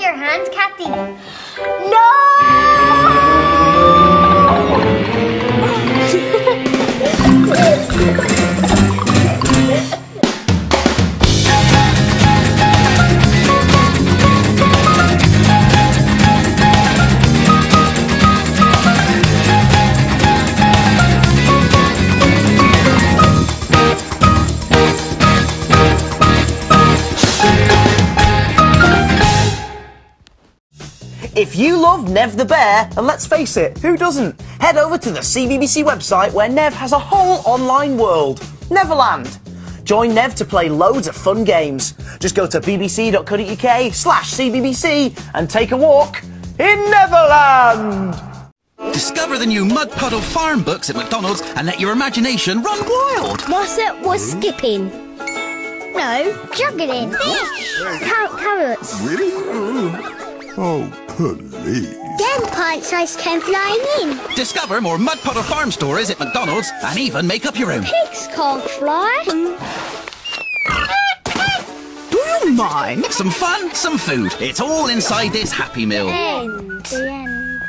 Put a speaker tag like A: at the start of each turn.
A: your hand, Kathy? No!
B: If you love Nev the Bear, and let's face it, who doesn't? Head over to the CBBC website where Nev has a whole online world, Neverland. Join Nev to play loads of fun games. Just go to bbc.co.uk slash CBBC and take a walk in Neverland.
C: Discover the new Mud Puddle Farm books at McDonald's and let your imagination run wild.
A: What's it? What's skipping? No, juggling. Fish. Car- carrots.
D: Really? Hmm. Oh, please.
A: Then pint-sized came flying in.
C: Discover more Mud Puddle Farm stories at McDonald's and even make up your own.
A: Pigs can't fly.
C: Do you mind? Some fun, some food. It's all inside this Happy Meal.
A: End. The end.